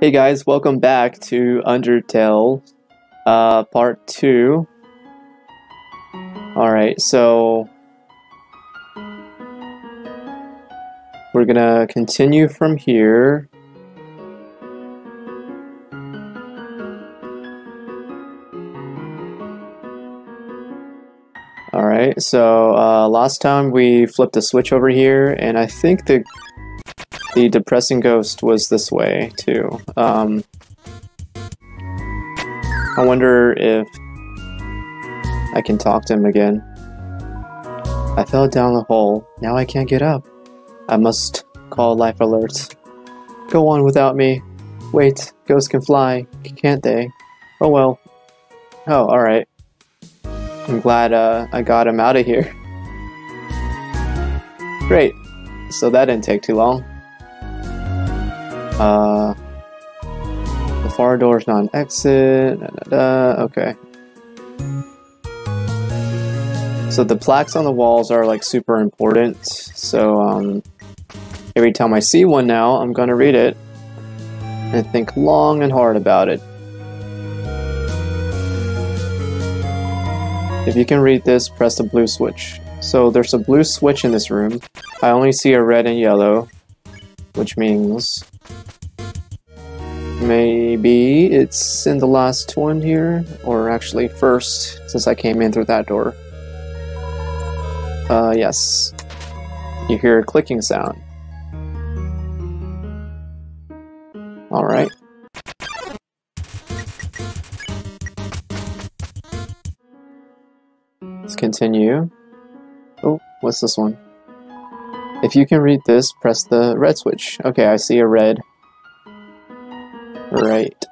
Hey guys, welcome back to Undertale, uh, part 2. Alright, so... We're gonna continue from here. Alright, so uh, last time we flipped a switch over here, and I think the the depressing ghost was this way too. Um, I wonder if I can talk to him again. I fell down the hole. Now I can't get up. I must call life alert. Go on without me. Wait, ghosts can fly, can't they? Oh well. Oh, alright. I'm glad uh, I got him out of here. Great. So that didn't take too long. Uh, the far door is not an exit. Da, da, da. Okay. So the plaques on the walls are like super important. So um, every time I see one now, I'm gonna read it and think long and hard about it. If you can read this, press the blue switch. So there's a blue switch in this room. I only see a red and yellow, which means maybe it's in the last one here, or actually first, since I came in through that door. Uh, yes. You hear a clicking sound. Alright. Let's continue. Oh, what's this one? If you can read this, press the red switch. Okay, I see a red. Right.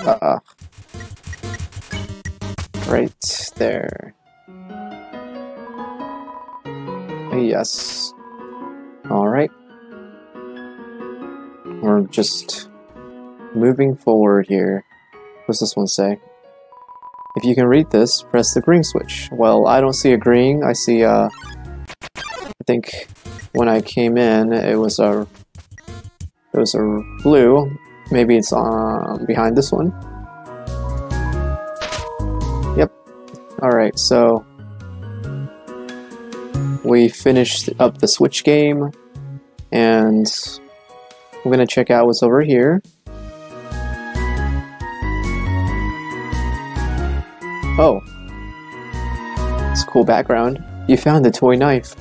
Uh, right there. Yes. Alright. We're just moving forward here. What's this one say? If you can read this, press the green switch. Well, I don't see a green. I see. Uh, I think when I came in, it was a... It was a blue. Maybe it's uh, behind this one. Yep. Alright, so... We finished up the Switch game. And... we're gonna check out what's over here. Oh. It's a cool background. You found the toy knife.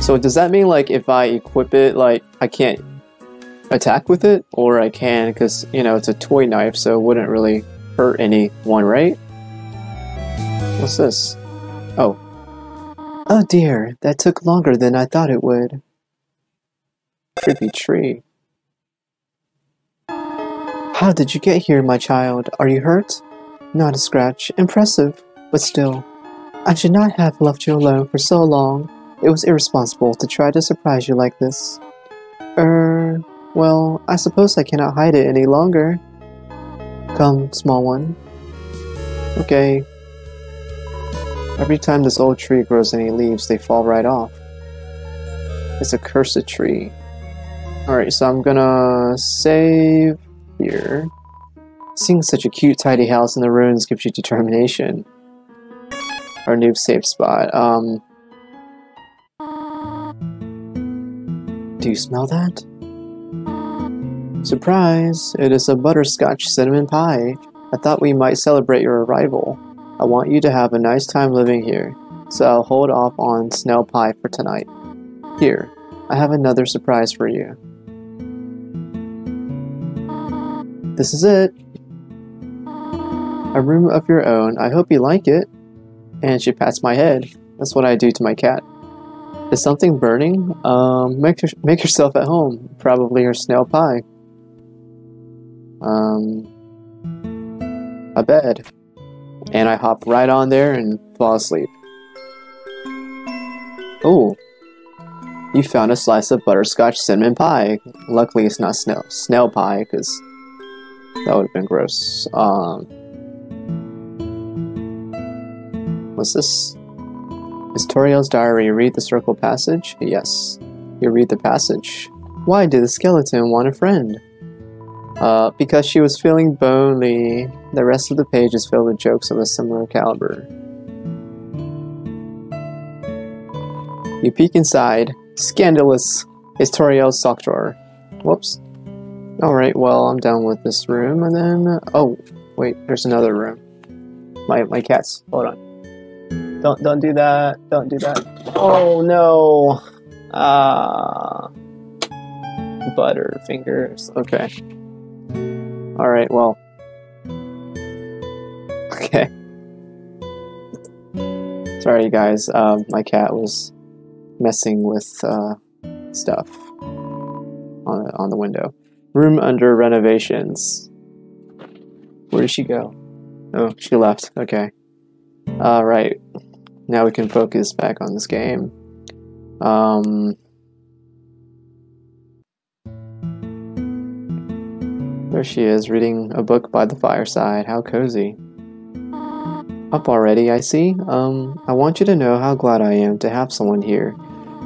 So does that mean like if I equip it, like I can't attack with it? Or I can because, you know, it's a toy knife so it wouldn't really hurt anyone, right? What's this? Oh. Oh dear, that took longer than I thought it would. Creepy tree. How did you get here, my child? Are you hurt? Not a scratch. Impressive, but still. I should not have left you alone for so long. It was irresponsible to try to surprise you like this. Er, well, I suppose I cannot hide it any longer. Come, small one. Okay. Every time this old tree grows any leaves, they fall right off. It's a cursed tree. Alright, so I'm gonna save here. Seeing such a cute tidy house in the ruins gives you determination. Our new safe spot. Um, do you smell that? Surprise! It is a butterscotch cinnamon pie. I thought we might celebrate your arrival. I want you to have a nice time living here, so I'll hold off on snail pie for tonight. Here, I have another surprise for you. This is it a room of your own. I hope you like it. And she pats my head. That's what I do to my cat. Is something burning? Um, make, make yourself at home. Probably your snail pie. Um, a bed. And I hop right on there and fall asleep. Oh, you found a slice of butterscotch cinnamon pie. Luckily, it's not snail snail pie because that would have been gross. Um, What's this? Is Toriel's diary read the circle passage? Yes. You read the passage. Why did the skeleton want a friend? Uh, because she was feeling bony, the rest of the page is filled with jokes of a similar caliber. You peek inside. Scandalous! It's Toriel's sock drawer. Whoops. Alright, well, I'm done with this room, and then... oh, wait, there's another room. My, my cats. Hold on. Don't, don't do that. Don't do that. Oh, no! Ah... butter fingers. Okay. Alright, well. Okay. Sorry, guys. Um, my cat was messing with uh, stuff on, on the window. Room under renovations. Where did she go? Oh, she left. Okay. Alright. Now we can focus back on this game. Um, there she is, reading a book by the fireside. How cozy. Up already, I see. Um, I want you to know how glad I am to have someone here.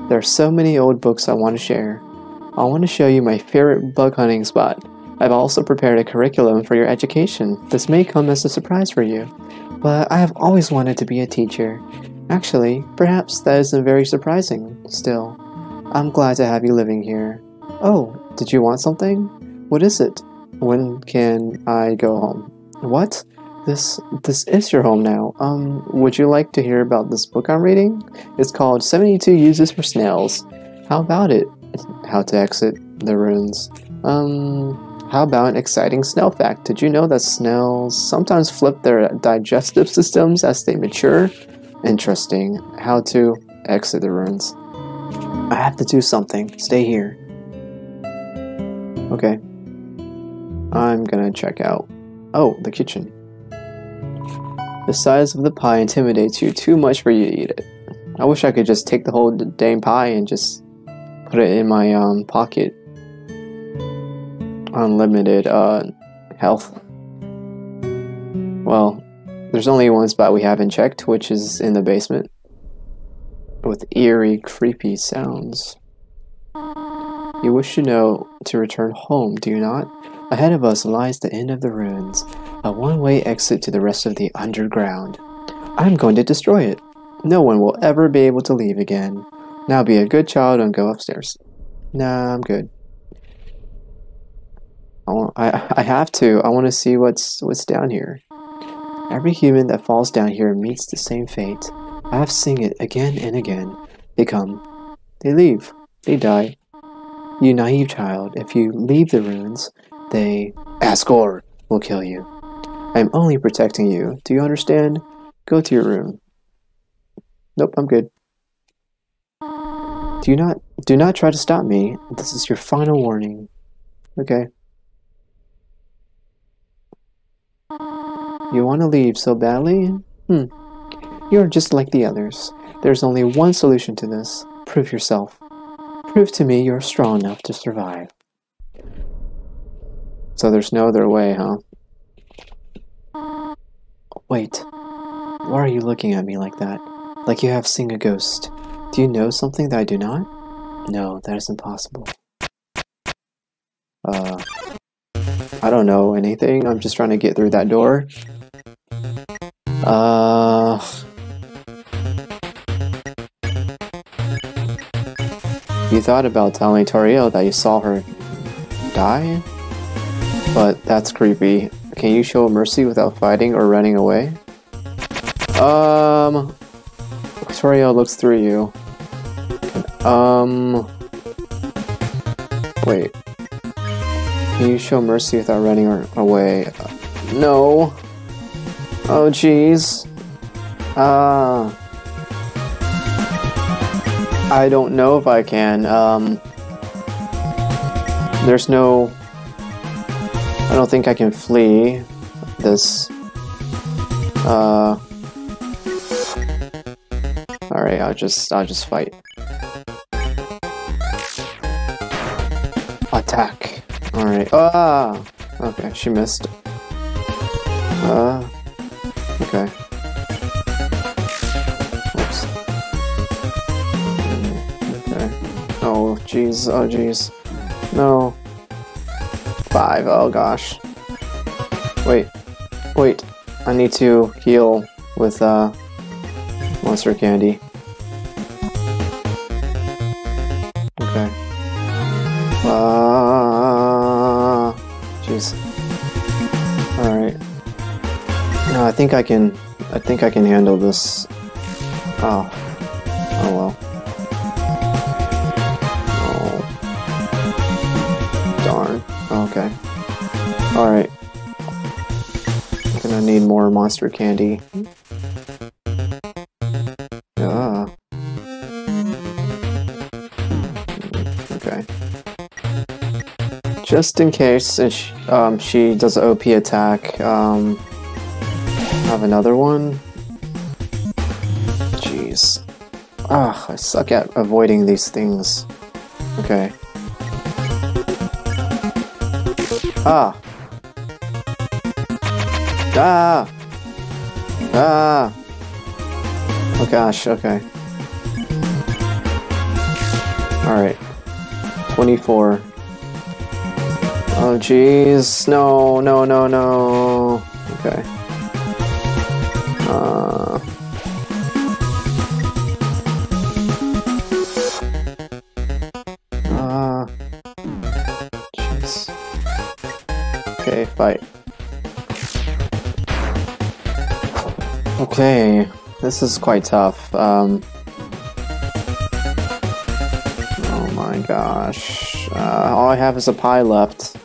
There are so many old books I want to share. I want to show you my favorite bug hunting spot. I've also prepared a curriculum for your education. This may come as a surprise for you, but I have always wanted to be a teacher. Actually, perhaps that isn't very surprising. Still, I'm glad to have you living here. Oh, did you want something? What is it? When can I go home? What? This this is your home now. Um, would you like to hear about this book I'm reading? It's called 72 Uses for Snails. How about it? How to exit the ruins. Um, how about an exciting snail fact? Did you know that snails sometimes flip their digestive systems as they mature? Interesting. How to exit the ruins. I have to do something. Stay here. Okay. I'm gonna check out. Oh, the kitchen. The size of the pie intimidates you too much for you to eat it. I wish I could just take the whole dang pie and just put it in my um, pocket. Unlimited uh, health. Well, there's only one spot we haven't checked, which is in the basement. With eerie, creepy sounds. You wish to know to return home, do you not? Ahead of us lies the end of the ruins, a one-way exit to the rest of the underground. I'm going to destroy it. No one will ever be able to leave again. Now be a good child and go upstairs. Nah, I'm good. I, want, I, I have to. I want to see what's what's down here. Every human that falls down here meets the same fate. I have seen it again and again. They come. They leave. They die. You naive child, if you leave the ruins, they, Asgore, will kill you. I am only protecting you. Do you understand? Go to your room. Nope, I'm good. Do you not do not try to stop me. This is your final warning. Okay. You want to leave so badly? Hmm. You're just like the others. There's only one solution to this. Prove yourself. Prove to me you're strong enough to survive. So there's no other way, huh? Wait. Why are you looking at me like that? Like you have seen a ghost. Do you know something that I do not? No, that is impossible. Uh, I don't know anything. I'm just trying to get through that door. Uh... You thought about telling Toriel that you saw her die? But that's creepy. Can you show mercy without fighting or running away? Um... Toriel looks through you. Um... Wait. Can you show mercy without running away? Uh, no. Oh, jeez. Ah. Uh, I don't know if I can. Um, there's no I don't think I can flee this. Uh. All right, I'll just I'll just fight. Attack. All right. Ah. Okay, she missed. Uh. Okay. Oops. Okay. Oh, jeez. Oh, jeez. No. Five. Oh gosh. Wait. Wait. I need to heal with uh, monster candy. Okay. Uh, jeez. All right. No, I think I can. I think I can handle this. Monster candy. Ah. Okay. Just in case she, um, she does an OP attack, um, have another one. Jeez. Ah, I suck at avoiding these things. Okay. Ah. Ah. Ah. Oh gosh, okay. Alright. 24. Oh jeez. No, no, no, no. Okay. Uh. Ah. Jeez. Okay, fight. Okay, this is quite tough. Um, oh my gosh. Uh, all I have is a pie left.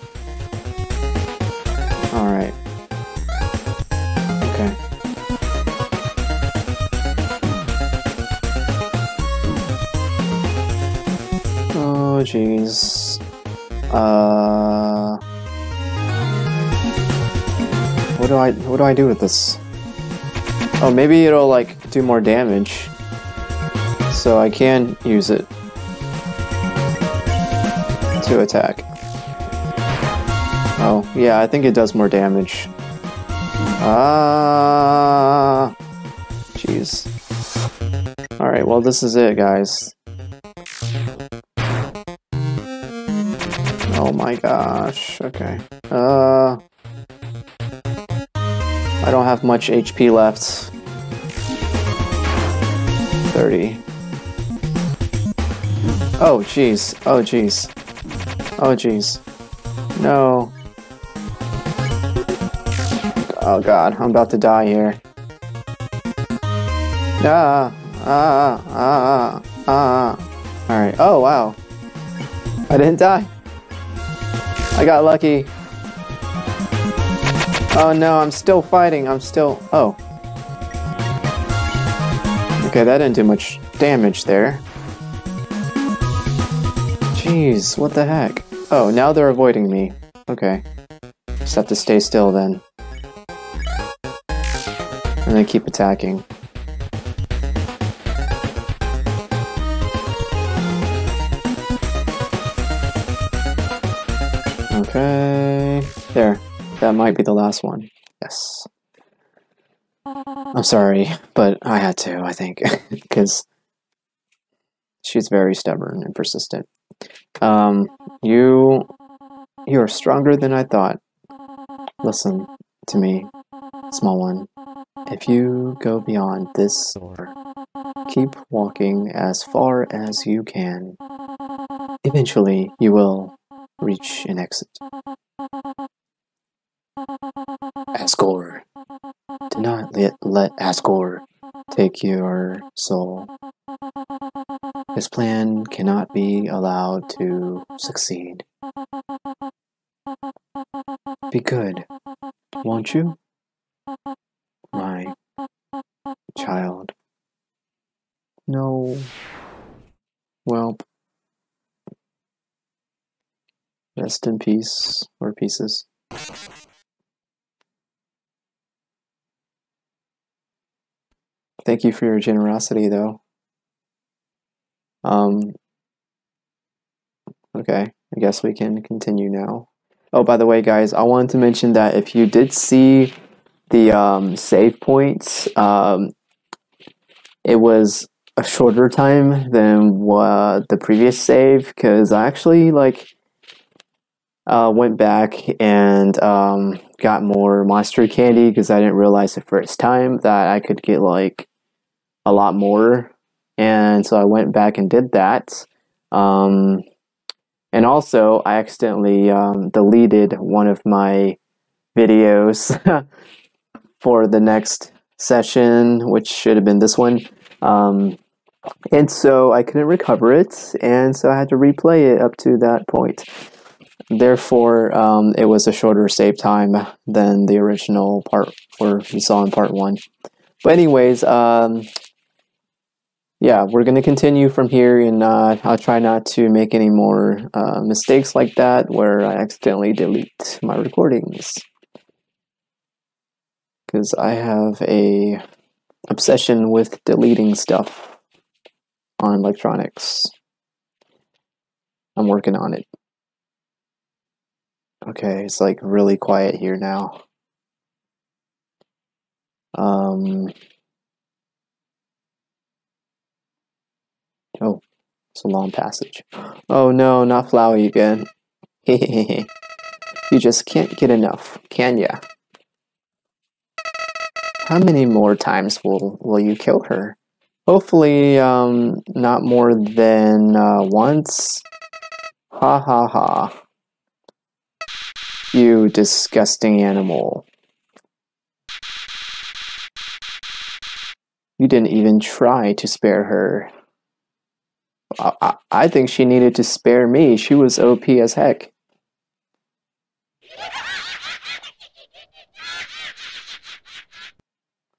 Alright. Okay. Oh jeez. Uh what do I what do I do with this? Oh, maybe it'll like do more damage. So I can use it to attack. Oh, yeah, I think it does more damage. Ah, jeez. All right, well this is it, guys. Oh my gosh. Okay. Uh I don't have much HP left. 30. Oh, jeez. Oh, jeez. Oh, jeez. No. Oh, God. I'm about to die here. Ah. Ah. Ah. Ah. Alright. Oh, wow. I didn't die. I got lucky. Oh no, I'm still fighting. I'm still... Oh. Okay, that didn't do much damage there. Jeez, what the heck? Oh, now they're avoiding me. Okay. Just have to stay still then. And then keep attacking. Okay. There. That might be the last one. Yes. I'm sorry, but I had to, I think, because she's very stubborn and persistent. Um, you, you are stronger than I thought. Listen to me, small one. If you go beyond this door, keep walking as far as you can. Eventually, you will reach an exit. Asgore. Do not let, Asgore take your soul. His plan cannot be allowed to succeed. Be good, won't you? My child. No. Well, rest in peace, or pieces. Thank you for your generosity, though. Um, okay, I guess we can continue now. Oh, by the way, guys, I wanted to mention that if you did see the um, save points, um, it was a shorter time than what the previous save because I actually like uh, went back and um, got more monster candy because I didn't realize the first time that I could get like a lot more. And so I went back and did that. Um, and also, I accidentally um, deleted one of my videos for the next session, which should have been this one. Um, and so I couldn't recover it, and so I had to replay it up to that point. Therefore, um, it was a shorter save time than the original part where you saw in part one. But anyways, um, yeah, we're going to continue from here, and uh, I'll try not to make any more uh, mistakes like that where I accidentally delete my recordings. Because I have a obsession with deleting stuff on electronics. I'm working on it. Okay, it's like really quiet here now. Um, oh, it's a long passage. Oh no, not Flowey again. you just can't get enough, can ya? How many more times will, will you kill her? Hopefully, um, not more than uh, once. Ha ha ha. You disgusting animal. You didn't even try to spare her. I, think she needed to spare me. She was OP as heck.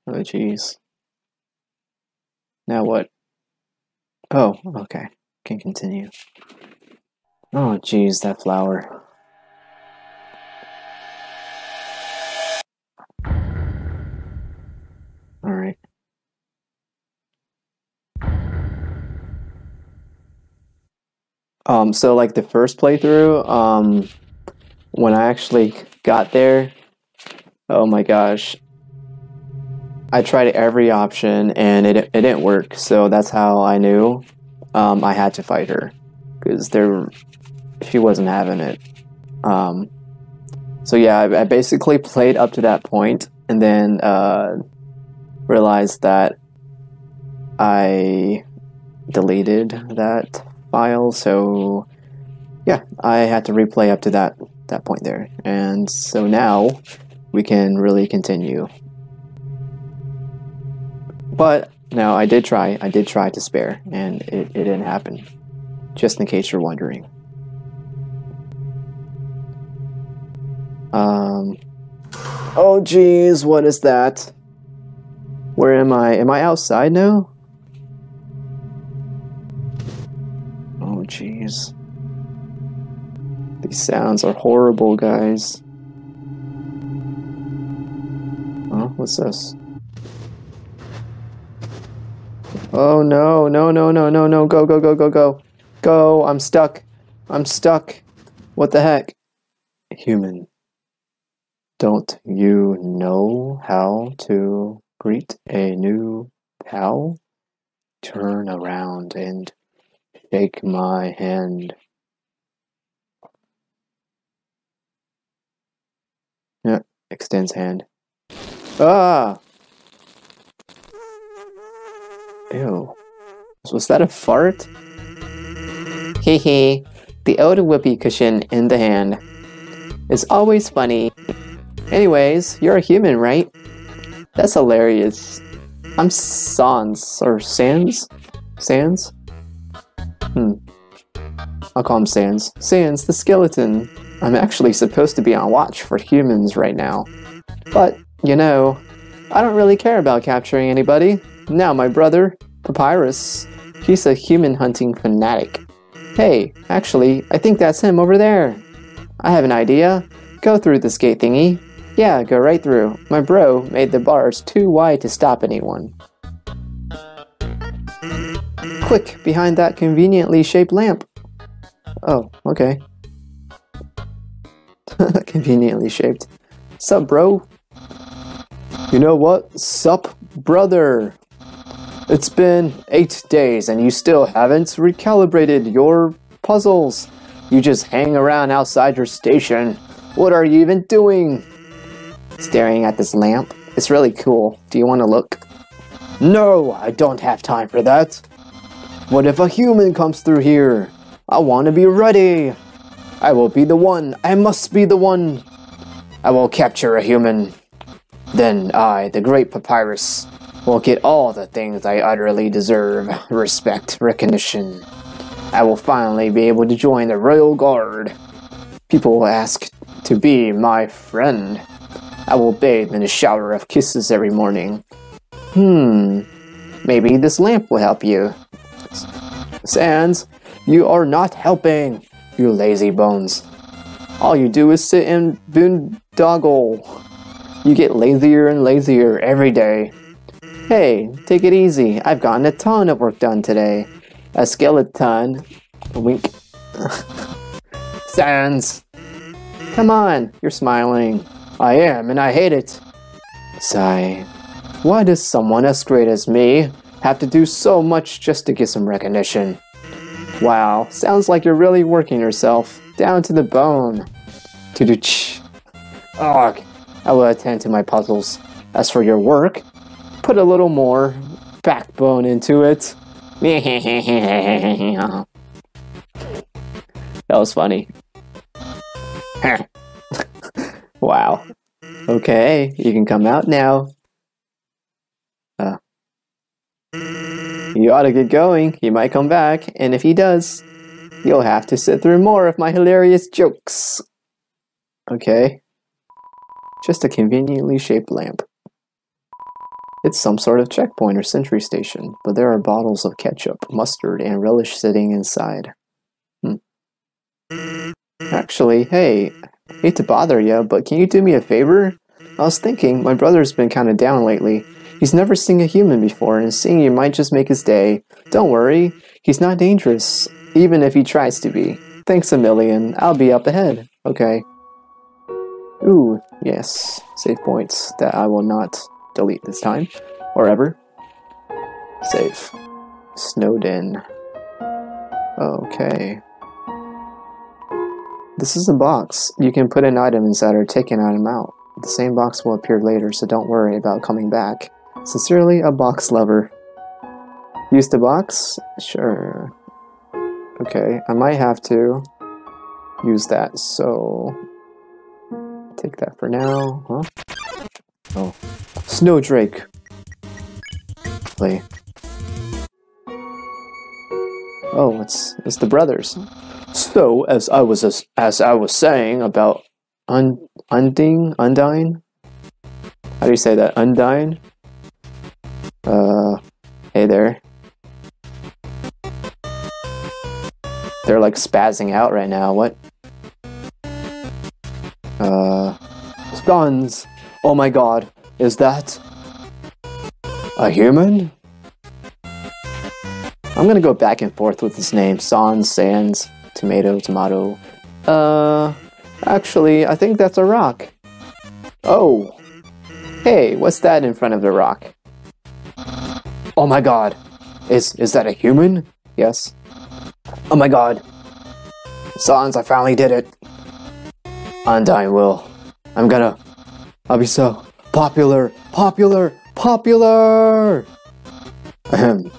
Oh, jeez. Now what? Oh, okay. Can continue. Oh, jeez, that flower. Um, so like the first playthrough, um, when I actually got there, oh my gosh, I tried every option and it, it didn't work. So that's how I knew um, I had to fight her because there she wasn't having it. Um, so yeah, I, I, basically played up to that point and then uh, realized that I deleted that file. So yeah, I had to replay up to that that point there, and so now we can really continue. But no, I did try. I did try to spare, and it, it didn't happen. Just in case you're wondering. Um. Oh, geez, what is that? Where am I? Am I outside now? Jeez. These sounds are horrible, guys. Oh, what's this? Oh no, no, no, no, no, no, go, go, go, go, go. Go, I'm stuck. I'm stuck. What the heck? Human. Don't you know how to greet a new pal? Turn around and shake my hand. Yeah, extends hand. Ah! Ew. Was that a fart? Hee The old whoopee cushion in the hand. It's always funny. Anyways, you're a human, right? That's hilarious. I'm Sans, or Sans? Sans? Hmm. I'll call him Sans. Sans, the skeleton. I'm actually supposed to be on watch for humans right now. But, you know, I don't really care about capturing anybody. Now my brother, Papyrus, he's a human hunting fanatic. Hey, actually, I think that's him over there. I have an idea. Go through this gate thingy. Yeah, go right through. My bro made the bars too wide to stop anyone. Quick, behind that conveniently shaped lamp. Oh, okay. conveniently shaped. Sup, bro? You know what? Sup, brother? It's been eight days and you still haven't recalibrated your puzzles. You just hang around outside your station. What are you even doing? Staring at this lamp. It's really cool. Do you want to look? No, I don't have time for that. What if a human comes through here? I want to be ready. I will be the one. I must be the one. I will capture a human. Then I, the great Papyrus, will get all the things I utterly deserve respect, recognition. I will finally be able to join the Royal Guard. People will ask to be my friend. I will bathe in a shower of kisses every morning. Hmm, maybe this lamp will help you. Sans, you are not helping, you lazy bones. All you do is sit and boondoggle. You get lazier and lazier every day. Hey, take it easy. I've gotten a ton of work done today. A skeleton. Wink. Sans. Come on, you're smiling. I am, and I hate it. Sigh. Why does someone as great as me have to do so much just to get some recognition? Wow, sounds like you're really working yourself down to the bone. Ugh, I will attend to my puzzles. As for your work, put a little more backbone into it. that was funny. wow. Okay, you can come out now. You ought to get going. He might come back, and if he does, you'll have to sit through more of my hilarious jokes. Okay. Just a conveniently shaped lamp. It's some sort of checkpoint or sentry station, but there are bottles of ketchup, mustard, and relish sitting inside. Hmm. Actually, hey, hate to bother you, but can you do me a favor? I was thinking, my brother's been kinda down lately. He's never seen a human before, and seeing you might just make his day. Don't worry, he's not dangerous, even if he tries to be. Thanks a million, I'll be up ahead. Okay. Ooh, yes, save points that I will not delete this time, or ever. Save. Snowdin. Okay. This is a box. You can put in items inside or take an item out. The same box will appear later, so don't worry about coming back. Sincerely, a box lover. Use the box? Sure. Okay, I might have to use that, so take that for now, huh? Oh. Snowdrake. Play. Oh, it's it's the brothers. So, as I was as, as I was saying about un, unding, undying. How do you say that? Undying. There. They're like spazzing out right now. What? Uh, stuns. Oh my god. Is that a human? I'm gonna go back and forth with his name. Sans, Sans, Tomato, Tomato. Uh, actually, I think that's a rock. Oh. Hey, what's that in front of the rock? Oh my god. Is is that a human? Yes. Oh my god. Sans, I finally did it. Undying will. I'm gonna I'll be so popular, popular, popular! Ahem.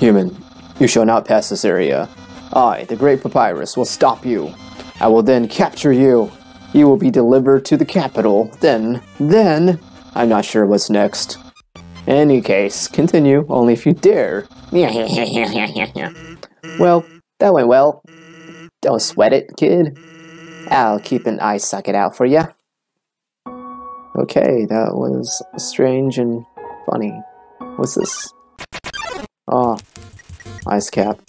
Human, you shall not pass this area. I, the Great Papyrus, will stop you. I will then capture you. You will be delivered to the capital. Then, then, I'm not sure what's next. Any case, continue, only if you dare. well, that went well. Don't sweat it, kid. I'll keep an eye socket out for ya. Okay, that was strange and funny. What's this? Oh, ice cap.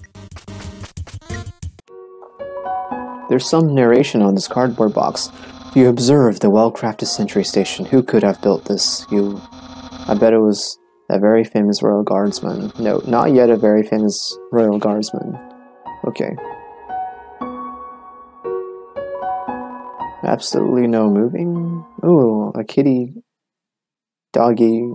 There's some narration on this cardboard box. You observe the well-crafted sentry station. Who could have built this? You... I bet it was a very famous royal guardsman. No, not yet a very famous royal guardsman. Okay. Absolutely no moving. Ooh, a kitty doggy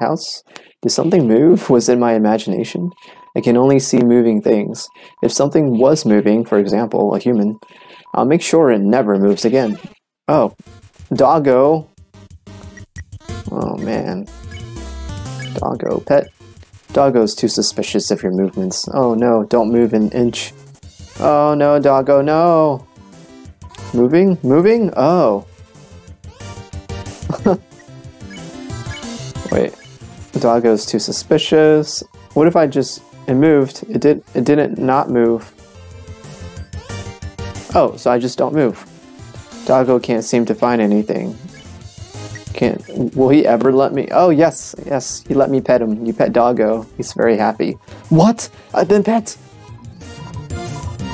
house. Did something move? Was it my imagination? I can only see moving things. If something was moving, for example, a human, I'll make sure it never moves again. Oh, doggo. Oh man. Doggo, pet. Doggo's too suspicious of your movements. Oh no, don't move an inch. Oh no, doggo, no! Moving? Moving? Oh. Wait. Doggo's too suspicious. What if I just it moved? It did it didn't not move. Oh, so I just don't move. Doggo can't seem to find anything. Can't will he ever let me Oh yes, yes, he let me pet him. You pet Doggo. He's very happy. What? I've been pet!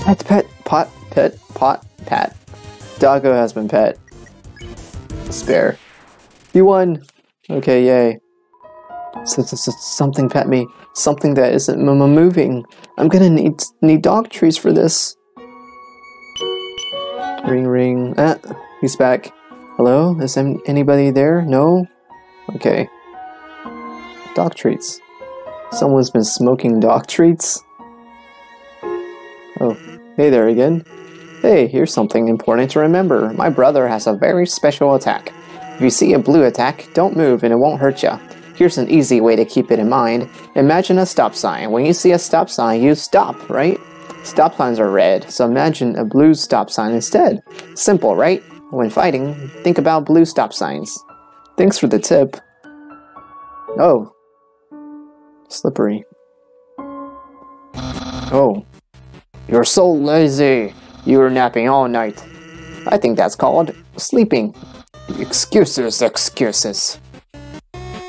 Pet pet pot pet pot pat. Doggo has been pet. Spare. You won! Okay, yay. So, so, so, something pet me. Something that isn't moving. I'm gonna need need dog trees for this. Ring ring. Ah, he's back. Hello? Is anybody there? No? Okay. Dog treats. Someone's been smoking dog treats? Oh, hey there again. Hey, here's something important to remember. My brother has a very special attack. If you see a blue attack, don't move and it won't hurt ya. Here's an easy way to keep it in mind. Imagine a stop sign. When you see a stop sign, you stop, right? Stop signs are red, so imagine a blue stop sign instead. Simple, right? When fighting, think about blue stop signs. Thanks for the tip. Oh. Slippery. Oh. You're so lazy. You were napping all night. I think that's called sleeping. Excuses, excuses.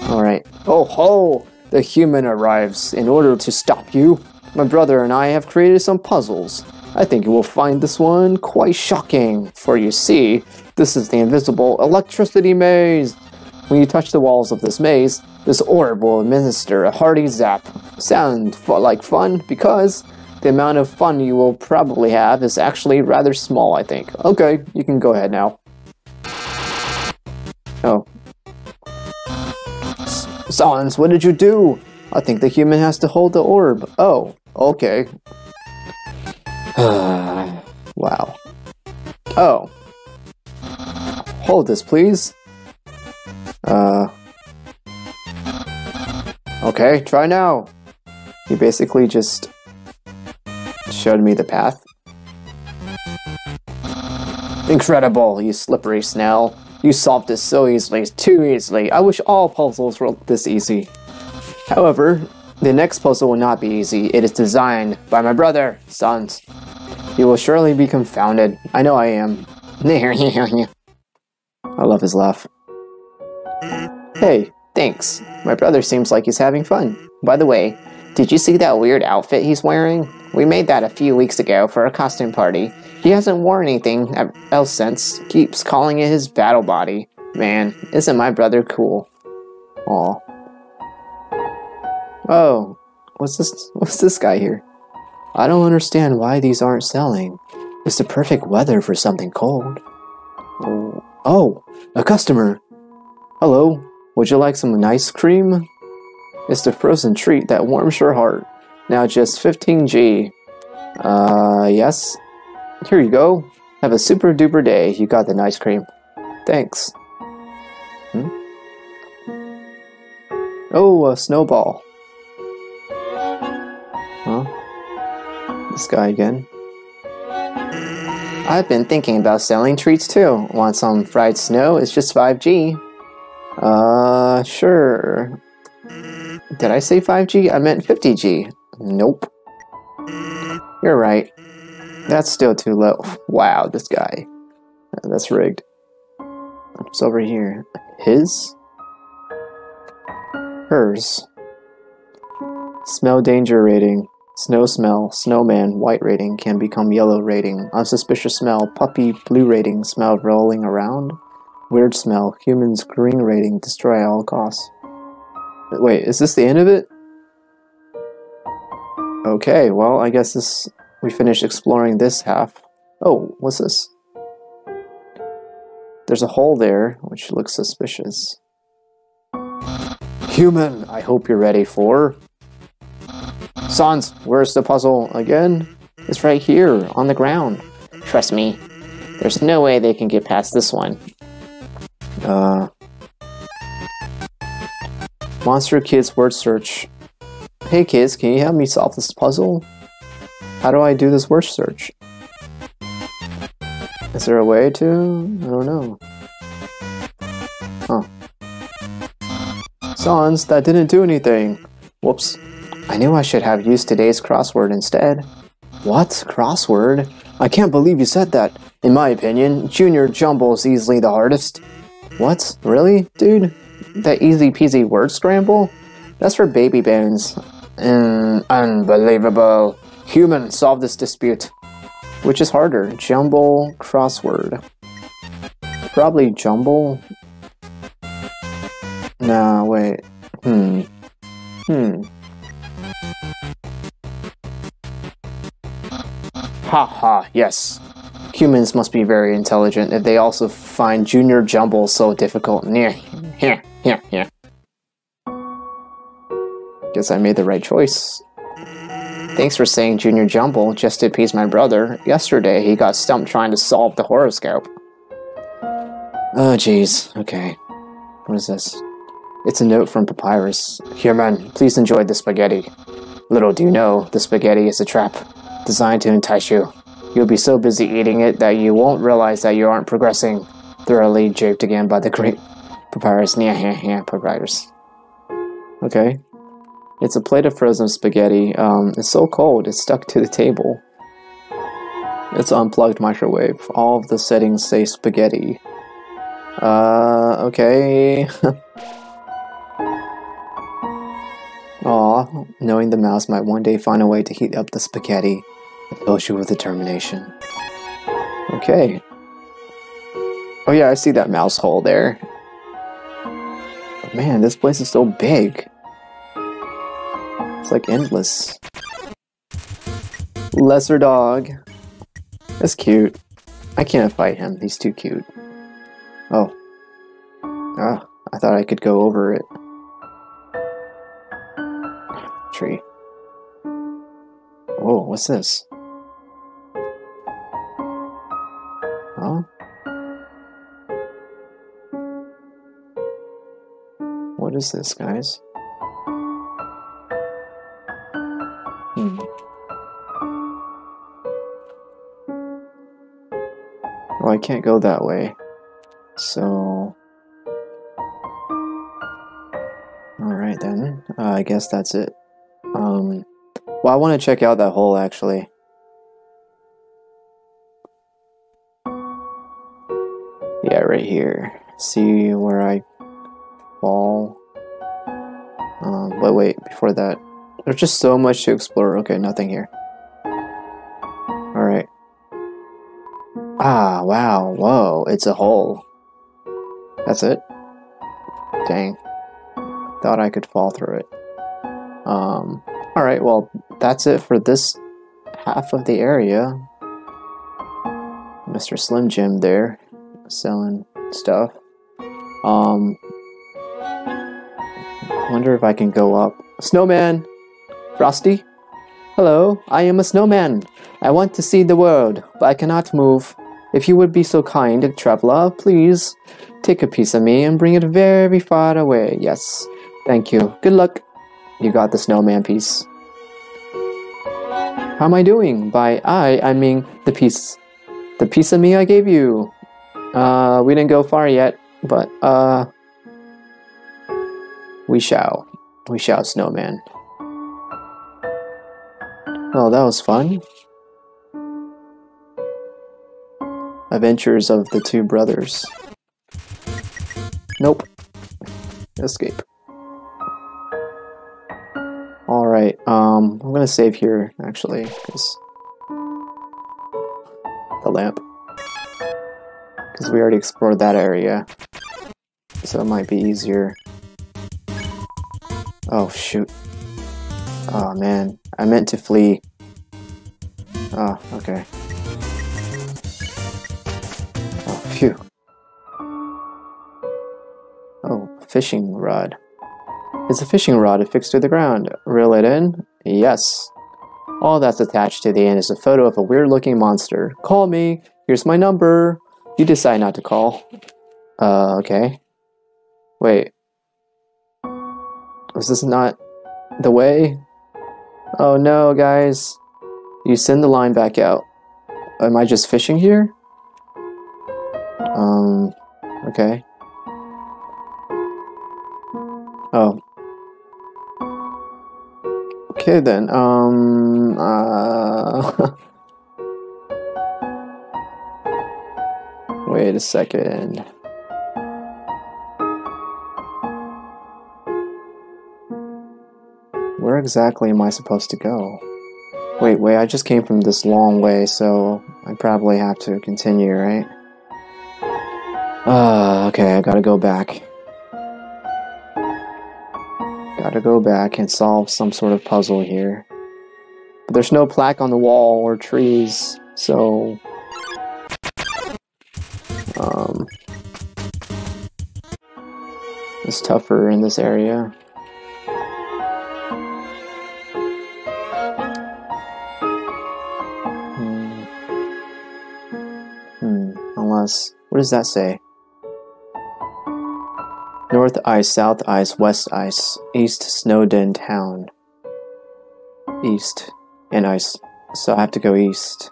Alright. Oh ho! The human arrives. In order to stop you, my brother and I have created some puzzles. I think you will find this one quite shocking, for you see, this is the invisible electricity maze. When you touch the walls of this maze, this orb will administer a hearty zap. Sound like fun because the amount of fun you will probably have is actually rather small, I think. Okay, you can go ahead now. Oh. S- Sans, what did you do? I think the human has to hold the orb. Oh, okay. wow. Oh. Hold this, please. Uh. Okay, try now. He basically just showed me the path. Incredible, you slippery snail. You solved this so easily, too easily. I wish all puzzles were this easy. However, the next puzzle will not be easy. It is designed by my brother, Sans. You will surely be confounded. I know I am. I love his laugh. Hey, thanks. My brother seems like he's having fun. By the way, did you see that weird outfit he's wearing? We made that a few weeks ago for a costume party. He hasn't worn anything else since. Keeps calling it his battle body. Man, isn't my brother cool? Aw. Oh, what's this? What's this guy here? I don't understand why these aren't selling. It's the perfect weather for something cold. Oh, a customer. Hello, would you like some ice cream? It's the frozen treat that warms your heart. Now just 15G. Uh, yes. Here you go. Have a super duper day. You got the ice cream. Thanks. Hmm? Oh, a snowball. This guy again. I've been thinking about selling treats too. Want some fried snow? It's just 5G. Uh, sure. Did I say 5G? I meant 50G. Nope. You're right. That's still too low. Wow, this guy. That's rigged. What's over here? His? Hers. Smell danger rating. Snow smell, snowman, white rating can become yellow rating. Unsuspicious smell, puppy, blue rating, smell rolling around. Weird smell, humans, green rating, destroy at all costs. Wait, is this the end of it? Okay, well, I guess this we finished exploring this half. Oh, what's this? There's a hole there, which looks suspicious. Human, I hope you're ready for Sans, where's the puzzle again? It's right here, on the ground. Trust me, there's no way they can get past this one. Uh. Monster Kids word search. Hey kids, can you help me solve this puzzle? How do I do this word search? Is there a way to? I don't know. Huh. Sans, that didn't do anything. Whoops. I knew I should have used today's crossword instead. What? Crossword? I can't believe you said that. In my opinion, Junior Jumble is easily the hardest. What? Really, dude? That easy peasy word scramble? That's for baby bones. Mm, unbelievable. Human, solve this dispute. Which is harder, jumble, crossword? Probably jumble. Nah, wait. Hmm. Hmm. Ha ha, yes. Humans must be very intelligent if they also find Junior Jumble so difficult. Yeah, yeah, yeah, yeah. Guess I made the right choice. Thanks for saying Junior Jumble just to appease my brother. Yesterday, he got stumped trying to solve the horoscope. Oh, jeez. Okay. What is this? It's a note from Papyrus. Here, man, please enjoy the spaghetti. Little do you know, the spaghetti is a trap, designed to entice you. You'll be so busy eating it that you won't realize that you aren't progressing. Thoroughly japed again by the great Papyrus. Yeah, Papyrus. Okay. It's a plate of frozen spaghetti. Um, it's so cold, it's stuck to the table. It's unplugged microwave. All of the settings say spaghetti. Uh, okay. Aw, knowing the mouse might one day find a way to heat up the spaghetti fills you with determination. Okay. Oh yeah, I see that mouse hole there. But man, this place is so big. It's like endless. Lesser dog. That's cute. I can't fight him. He's too cute. Oh. Ah, I thought I could go over it. Tree. Whoa, what's this? What is this, guys? Hmm. Well, I can't go that way. So. Alright then. Uh, I guess that's it. Um. Well, I want to check out that hole actually. Right here. See where I fall. Um, but wait, before that, there's just so much to explore. Okay, nothing here. Alright. Ah, wow, whoa, it's a hole. That's it? Dang. Thought I could fall through it. Um, alright, well, that's it for this half of the area. Mr. Slim Jim there, selling stuff. Um, wonder if I can go up. Snowman! Frosty? Hello, I am a snowman. I want to see the world, but I cannot move. If you would be so kind, traveler, please take a piece of me and bring it very far away. Yes, thank you. Good luck. You got the snowman piece. How am I doing? By I, I mean the piece. The piece of me I gave you. Uh, we didn't go far yet, but, uh, we shall. We shall, snowman. Well, that was fun. Adventures of the Two Brothers. Nope. Escape. Alright, um, I'm gonna save here, actually, because... The lamp. Because we already explored that area. So it might be easier. Oh, shoot. Oh, man. I meant to flee. Oh, okay. Oh, phew. Oh, fishing rod. It's a fishing rod affixed to the ground. Reel it in? Yes. All that's attached to the end is a photo of a weird looking monster. Call me. Here's my number. You decide not to call. Uh, okay. Wait. Was this not the way? Oh no, guys. You send the line back out. Am I just fishing here? Um, okay. Oh. Okay then, um, uh... Wait a second. Where exactly am I supposed to go? Wait, wait, I just came from this long way, so I probably have to continue, right? Uh, okay, I gotta go back. Gotta go back and solve some sort of puzzle here. But there's no plaque on the wall or trees, so... It's tougher in this area. Hmm, unless what does that say? North ice, south ice, west ice, east Snowdin town. East and ice. So I have to go east.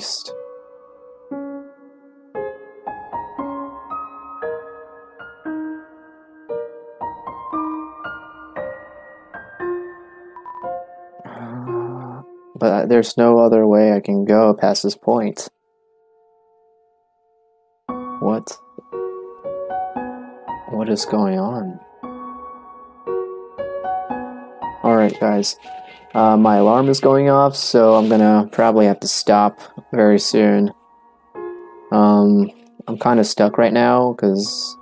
Gotta. But there's no other way I can go past this point. What? What is going on? Alright, guys. Uh, my alarm is going off, so I'm gonna probably have to stop very soon. Um, I'm kind of stuck right now because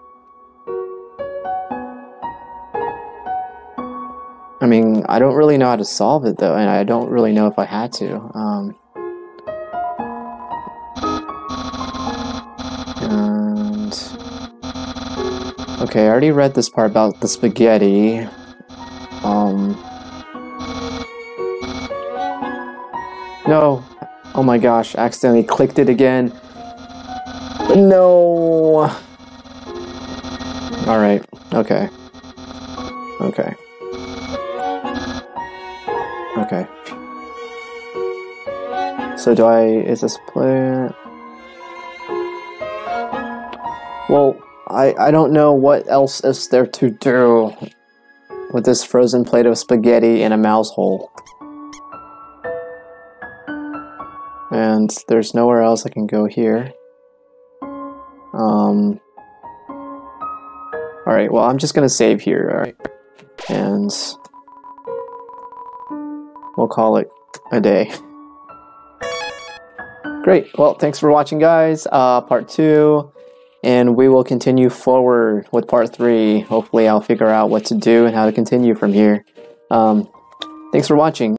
I mean, I don't really know how to solve it though, and I don't really know if I had to. Um, and okay, I already read this part about the spaghetti. Um, no, oh my gosh, accidentally clicked it again. No. All right. Okay. Okay. Okay. So do I, is this play? Well, I, I don't know what else is there to do with this frozen plate of spaghetti in a mouse hole. And there's nowhere else I can go here. Um, Alright, well I'm just gonna save here, alright. And we'll call it a day. Great. Well, thanks for watching, guys. Uh, part two. And we will continue forward with part three. Hopefully, I'll figure out what to do and how to continue from here. Um, thanks for watching.